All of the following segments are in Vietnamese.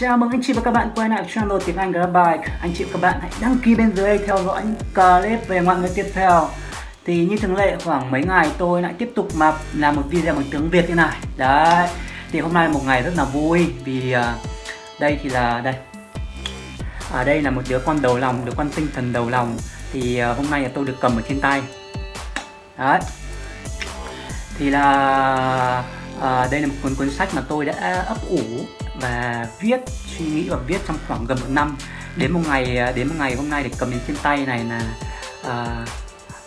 Chào mừng anh chị và các bạn quay lại channel tiếng Anh Grabbike Anh chị và các bạn hãy đăng ký bên dưới theo dõi những clip về ngoại ngữ tiếp theo. Thì như thường lệ khoảng mấy ngày tôi lại tiếp tục mà làm một video bằng tiếng Việt như này. Đấy Thì hôm nay là một ngày rất là vui vì uh, đây thì là đây. Ở đây là một đứa con đầu lòng, đứa con tinh thần đầu lòng. Thì uh, hôm nay là tôi được cầm ở trên tay. Đấy. Thì là À, đây là một cuốn cuốn sách mà tôi đã ấp ủ và viết suy nghĩ và viết trong khoảng gần một năm. Đến một ngày à, đến một ngày hôm nay để cầm đến trên tay này là à,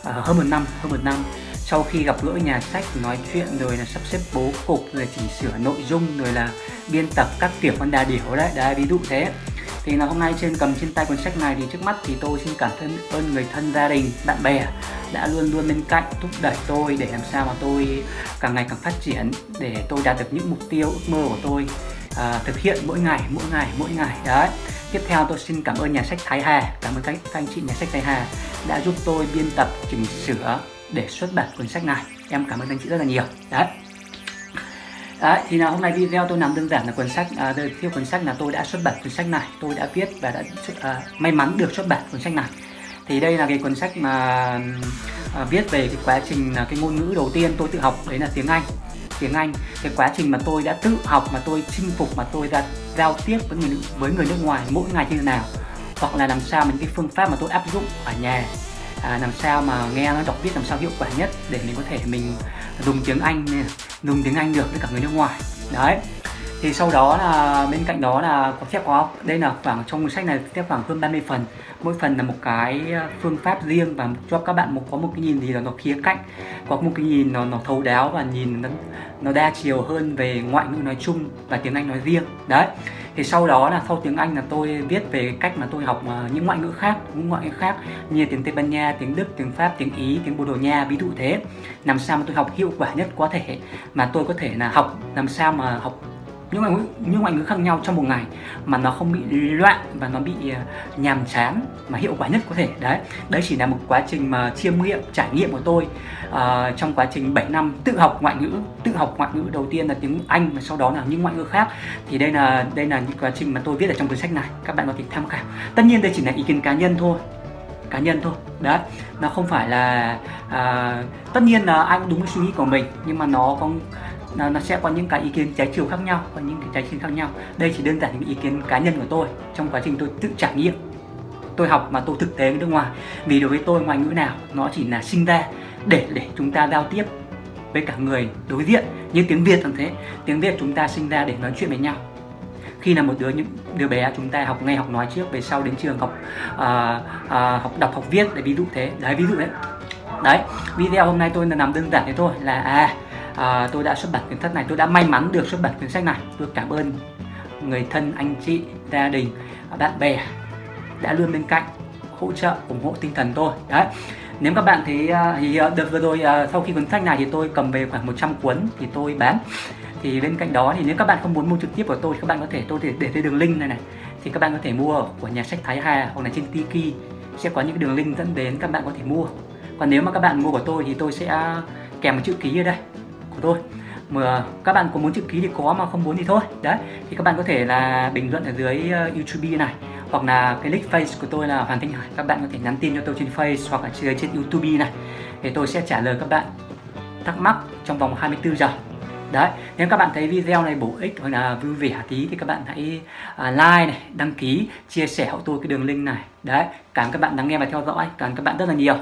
à, hơn một năm hơn một năm. Sau khi gặp gỡ nhà sách nói chuyện rồi là sắp xếp bố cục rồi chỉnh sửa nội dung rồi là biên tập các tiểu con đà điểu đấy đấy ví dụ thế. Thì là hôm nay trên cầm trên tay cuốn sách này thì trước mắt thì tôi xin cảm thân ơn người thân gia đình bạn bè đã luôn luôn bên cạnh thúc đẩy tôi để làm sao mà tôi càng ngày càng phát triển để tôi đạt được những mục tiêu ước mơ của tôi à, thực hiện mỗi ngày mỗi ngày mỗi ngày. Đấy. Tiếp theo tôi xin cảm ơn nhà sách Thái Hà. Cảm ơn các, các anh chị nhà sách Thái Hà đã giúp tôi biên tập chỉnh sửa để xuất bản cuốn sách này. Em cảm ơn anh chị rất là nhiều. Đấy. Đấy, thì là hôm nay video tôi làm đơn giản là cuốn sách à, giới thiệu cuốn sách là tôi đã xuất bản cuốn sách này. Tôi đã viết và đã à, may mắn được xuất bản cuốn sách này. Thì đây là cái cuốn sách mà à, viết về cái quá trình là cái ngôn ngữ đầu tiên tôi tự học đấy là tiếng Anh tiếng Anh. Cái quá trình mà tôi đã tự học mà tôi chinh phục mà tôi đã giao tiếp với người với người nước ngoài mỗi ngày như thế nào hoặc là làm sao những cái phương pháp mà tôi áp dụng ở nhà à, làm sao mà nghe nó đọc viết làm sao hiệu quả nhất để mình có thể mình dùng tiếng Anh dùng tiếng Anh được với cả người nước ngoài. Đấy thì sau đó là, bên cạnh đó là có phép học. Đây là khoảng, trong sách này tiếp khoảng hơn 30 phần. Mỗi phần là một cái ờ, phương pháp riêng và cho các bạn một, có một cái nhìn gì là nó khía cạnh, có một cái nhìn nó nó thấu đáo và nhìn nó nó đa chiều hơn về ngoại ngữ nói chung và tiếng Anh nói riêng. Đấy. Thì sau đó là sau tiếng Anh là tôi viết về cách mà tôi học ờ, những ngoại ngữ khác, những ngoại ngữ khác như tiếng Tây Ban Nha, tiếng Đức, tiếng Pháp, tiếng Ý, tiếng Bồ Đào Nha, ví dụ thế. Làm sao mà tôi học hiệu quả nhất có thể mà tôi có thể là học, làm sao mà học những ngoại ngữ những ngoại ngữ khác nhau trong một ngày mà nó không bị loạn và nó bị ờ, nhàm chán mà hiệu quả nhất có thể. Đấy đấy chỉ là một quá trình mà chiêm nghiệm trải nghiệm của tôi uh, trong quá trình 7 năm tự học ngoại ngữ tự học ngoại ngữ đầu tiên là tiếng Anh và sau đó là những ngoại ngữ khác. Thì đây là đây là những quá trình mà tôi viết ở trong cuốn sách này các bạn có thể tham khảo. Tất nhiên đây chỉ là ý kiến cá nhân thôi cá nhân thôi. Đấy nó không phải là à, tất nhiên là anh đúng cái suy nghĩ của mình nhưng mà nó có nó, nó sẽ có những cái ý kiến trái chiều khác nhau có những cái trái chiều khác nhau. Đây chỉ đơn giản những ý kiến cá nhân của tôi trong quá trình tôi tự trải nghiệm. Tôi học mà tôi thực tế ở nước ngoài. Vì đối với tôi ngoại ngữ nào nó chỉ là sinh ra để để chúng ta giao tiếp với cả người đối diện như tiếng Việt cũng thế. Tiếng Việt chúng ta sinh ra để nói chuyện với nhau. Khi là một đứa những đứa bé chúng ta học ngay học nói trước về sau đến trường học uh, uh, học đọc học viết để ví dụ thế. Đấy ví dụ đấy. Đấy video hôm nay tôi là làm đơn giản thế thôi là à à, tôi đã xuất bản cuốn sách này tôi đã may mắn được xuất bản cuốn sách này. Tôi cảm ơn người thân anh chị gia đình bạn bè đã luôn bên cạnh hỗ trợ ủng hộ tinh thần tôi. Đấy. Nếu các bạn thấy à, thì à, đợt vừa rồi à, sau khi cuốn sách này thì tôi cầm về khoảng 100 cuốn thì tôi bán. Thì bên cạnh đó thì nếu các bạn không muốn mua trực tiếp của tôi thì các bạn có thể tôi để để đường link này này thì các bạn có thể mua của nhà sách Thái Hà hoặc là trên Tiki. Sẽ có những đường link dẫn đến các bạn có thể mua. Còn nếu mà các bạn mua của tôi thì tôi sẽ kèm một chữ ký ở đây của tôi. Mà các bạn có muốn chữ ký thì có mà không muốn thì thôi. Đấy thì các bạn có thể là bình luận ở dưới uh, YouTube này hoặc là cái nick face của tôi là Hoàng Thanh Hải. Các bạn có thể nhắn tin cho tôi trên face hoặc là trên, trên YouTube này thì tôi sẽ trả lời các bạn thắc mắc trong vòng 24 giờ. Đấy nếu các bạn thấy video này bổ ích hoặc là vui vẻ tí thì các bạn hãy uh, like này đăng ký chia sẻ hộ tôi cái đường link này. Đấy cảm ơn các bạn lắng nghe và theo dõi. Cảm ơn các bạn rất là nhiều.